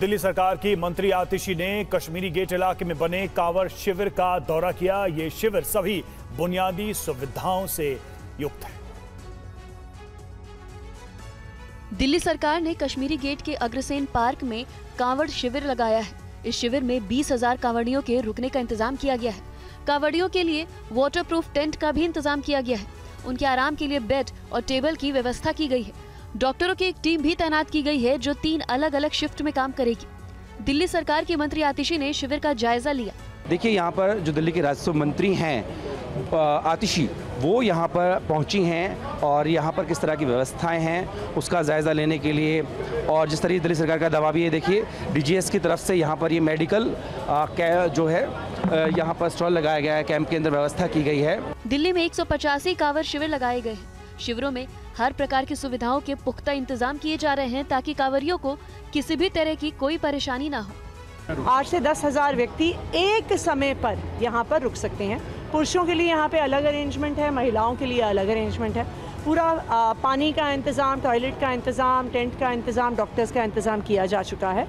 दिल्ली सरकार की मंत्री आतिशी ने कश्मीरी गेट इलाके में बने कांवड़ शिविर का दौरा किया। ये शिविर सभी बुनियादी सुविधाओं से युक्त है। दिल्ली सरकार ने कश्मीरी गेट के अग्रसेन पार्क में कांवड़ शिविर लगाया है। इस शिविर में बीस हज़ार कांवड़ियों के रुकने का इंतज़ाम किया गया है। कांवड़ियों के लिए वाटरप्रूफ टेंट का भी इंतज़ाम किया गया है। उनके आराम के लिए बेड और टेबल की व्यवस्था की गई है। डॉक्टरों की एक टीम भी तैनात की गई है जो तीन अलग अलग शिफ्ट में काम करेगी। दिल्ली सरकार के मंत्री आतिशी ने शिविर का जायजा लिया। देखिए यहाँ पर जो दिल्ली के राजस्व मंत्री हैं आतिशी वो यहाँ पर पहुँची हैं और यहाँ पर किस तरह की व्यवस्थाएँ हैं उसका जायज़ा लेने के लिए और जिस तरह दिल्ली सरकार का दबाव भी है देखिए डीजीएस की तरफ़ से यहाँ पर ये मेडिकल जो है यहाँ पर स्टॉल लगाया गया है कैंप के अंदर व्यवस्था की गई है। दिल्ली में एक सौ कांवर शिविर लगाए गए हैं। शिविरों में हर प्रकार की सुविधाओं के पुख्ता इंतज़ाम किए जा रहे हैं ताकि कांवरियों को किसी भी तरह की कोई परेशानी न हो। आठ से दस हज़ार व्यक्ति एक समय पर यहाँ पर रुक सकते हैं। पुरुषों के लिए यहाँ पे अलग अरेंजमेंट है, महिलाओं के लिए अलग अरेंजमेंट है। पूरा पानी का इंतज़ाम टॉयलेट का इंतज़ाम टेंट का इंतज़ाम डॉक्टर्स का इंतज़ाम किया जा चुका है।